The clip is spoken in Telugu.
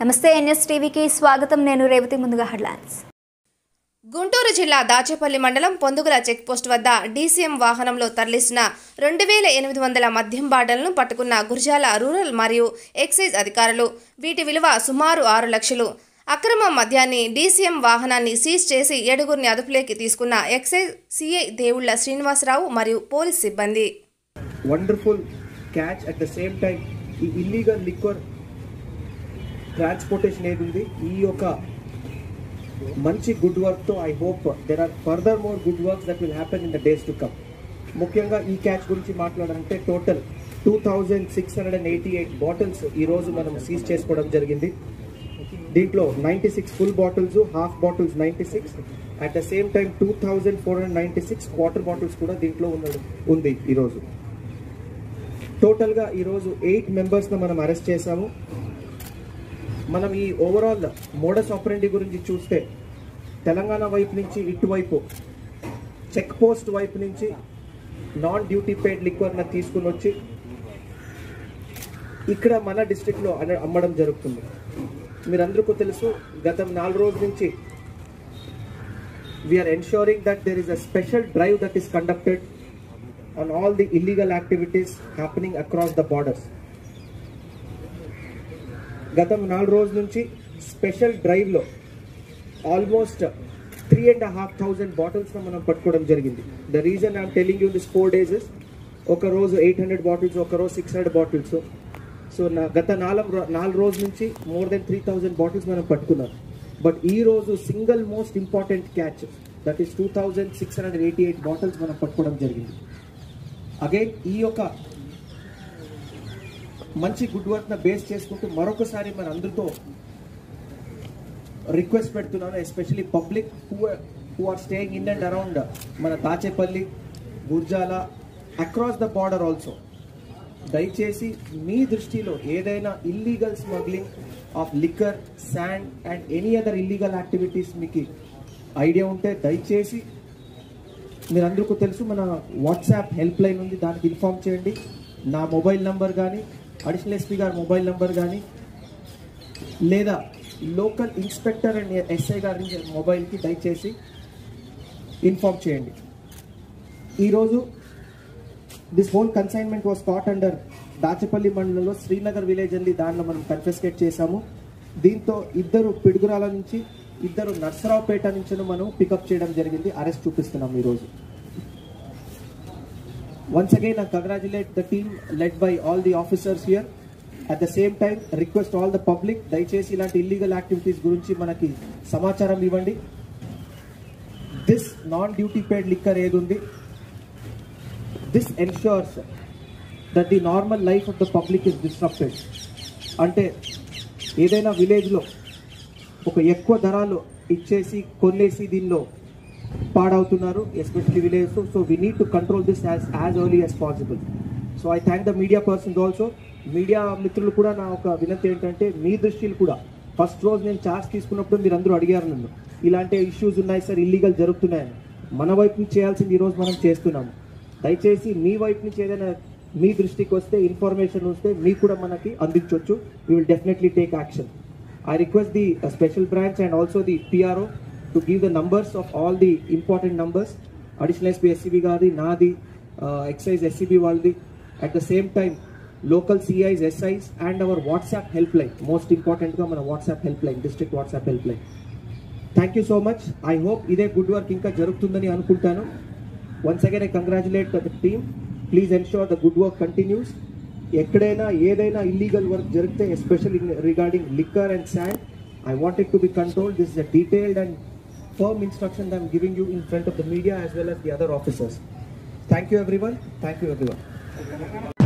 నమస్తే ఎన్ఎస్ టీవీకి స్వాగతం. నేను రేవతి ముందుగా హెడ్లైన్స్. గుంటూరు జిల్లా దాచేపల్లి మండలం పొందుగుల చెక్పోస్ట్ వద్ద డీసీఎం వాహనంలో తరలిస్తున్న రెండు వేల ఎనిమిది వందల మద్యం బాటలను పట్టుకున్న గుర్జాల రూరల్ మరియు ఎక్సైజ్ అధికారులు. వీటి విలువ సుమారు ఆరు లక్షలు. అక్రమ మద్యాన్ని డీసీఎం వాహనాన్ని సీజ్ చేసి ఏడుగురిని అదుపులోకి తీసుకున్న ఎక్సైజ్ సిఐ దేవుళ్ళ శ్రీనివాసరావు మరియు పోలీస్ సిబ్బంది. Wonderful catch at the same time ఈ ఇల్లీగల్ లిక్వర్ ట్రాన్స్పోర్టేషన్ ఏది ఉంది? ఈ యొక్క మంచి గుడ్ వర్క్తో I hope there are further more good works that will happen in the days to come ముఖ్యంగా ఈ క్యాచ్ గురించి మాట్లాడాలంటే total two thousand six hundred and eighty eight bottles ఈరోజు మనం సీజ్ చేసుకోవడం జరిగింది. దీంట్లో ninety six full bottles half bottles ninety six at the same time two thousand four hundred ninety six water bottles కూడా దీంట్లో ఉన్నది ఉంది ఈరోజు టోటల్గా ఈరోజు ఎయిట్ మెంబర్స్ని మనం అరెస్ట్ చేశాము. మనం ఈ ఓవరాల్ మోడస్ ఆపరెండి గురించి చూస్తే తెలంగాణ వైపు నుంచి ఇటువైపు చెక్ పోస్ట్ వైపు నుంచి నాన్ డ్యూటీ పెయిడ్ లిక్వర్ని తీసుకుని వచ్చి ఇక్కడ మన డిస్ట్రిక్ట్లో అమ్మడం జరుగుతుంది. మీరందరికీ తెలుసు గత నాలుగు రోజుల నుంచి we're ensuring that there is a special drive that is conducted on all the illegal activities happening across the borders గత నాలుగు రోజుల నుంచి స్పెషల్ డ్రైవ్లో almost three and half thousand బాటిల్స్ను మనం పట్టుకోవడం జరిగింది. The reason I'm telling you this four days ఒక రోజు ఎయిట్ హండ్రెడ్ బాటిల్స్ ఒక రోజు సిక్స్ హండ్రెడ్ బాటిల్స్ సో నా గత నాలుగు నాలుగు రోజుల నుంచి more than three thousand bottles మనం పట్టుకున్నాం. బట్ ఈ రోజు single most important catch that is two thousand six hundred eighty eight bottles మనం పట్టుకోవడం జరిగింది. అగైన్ ఈ యొక్క మంచి గుడ్ వర్క్ బేస్ చేసుకుంటూ మరొకసారి మన అందరితో రిక్వెస్ట్ పెడుతున్నాను especially public who who are staying in and around మన Dachepalli Gurazala across the border also దయచేసి మీ దృష్టిలో ఏదైనా illegal smuggling of liquor sand and any other illegal activities మీకు ఐడియా ఉంటే దయచేసి మీరందరికీ తెలుసు మన వాట్సాప్ హెల్ప్ లైన్ ఉంది దానికి ఇన్ఫామ్ చేయండి. నా మొబైల్ నంబర్ కానీ అడిషనల్ ఎస్పీ గారి మొబైల్ నెంబర్ కానీ లేదా లోకల్ ఇన్స్పెక్టర్ అండ్ ఎస్ఐ గారి మొబైల్కి దయచేసి ఇన్ఫామ్ చేయండి. ఈరోజు this whole consignment was caught under Dachapalli మండలంలో శ్రీనగర్ విలేజ్ అండి దానిలో మనం కన్ఫెస్కేట్ చేశాము. దీంతో ఇద్దరు పిడుగురాల నుంచి ఇద్దరు నర్సరావుపేట నుంచి మనం పికప్ చేయడం జరిగింది. అరెస్ట్ చూపిస్తున్నాం ఈరోజు. Once again I congratulate the team led by all the officers here at the same time request all the public దయచేసి ఇలాంటి ఇల్లీగల్ యాక్టివిటీస్ గురించి మనకి సమాచారం ఇవ్వండి. This non duty paid liquor ఏది ఉంది this ensures that the normal life of the public is disrupted అంటే ఏదైనా విలేజ్లో ఒక ఎక్కువ ధరలు ఇచ్చేసి కొనేసి దీనిలో పాడవుతున్నారు especially village so we need to control this as as early as possible so I thank the media persons also media మిత్రులు కూడా నా ఒక వినతి ఏంటంటే మీ దృష్టిలు కూడా. ఫస్ట్ రోజు నేను ఛార్జ్ తీసుకున్నప్పుడు మీరు అందరూ అడిగారు నన్ను. ఇలాంటి ఇష్యూస్ ఉన్నాయి సార్ ఇల్లీగల్ జరుగుతున్నాయని. మన వైపు నుంచి చేయాల్సింది ఈరోజు మనం చేస్తున్నాము. దయచేసి మీ వైపు నుంచి ఏదైనా మీ దృష్టికి వస్తే ఇన్ఫర్మేషన్ వస్తే మీకు కూడా మనకి అందించవచ్చు we will definitely take action I request the special branch and also the PRO to give the numbers of all the important numbers additional SP SCB గారిది నాది ఎక్సైజ్ ఎస్సీబీ వాళ్ళది at the same time local CIs SIs and our WhatsApp helpline most ఇంపార్టెంట్గా మన WhatsApp helpline district WhatsApp helpline thank you so much I hope ఇదే గుడ్ వర్క్ ఇంకా జరుగుతుందని అనుకుంటాను. Once again I congratulate the team please ensure the good work continues ఎక్కడైనా ఏదైనా ఇల్లీగల్ వర్క్ జరిగితే special regarding liquor and sand I wanted to be control this is a detailed and firm instructions I'm giving you in front of the media as well as the other officers. Thank you everyone. Thank you everyone.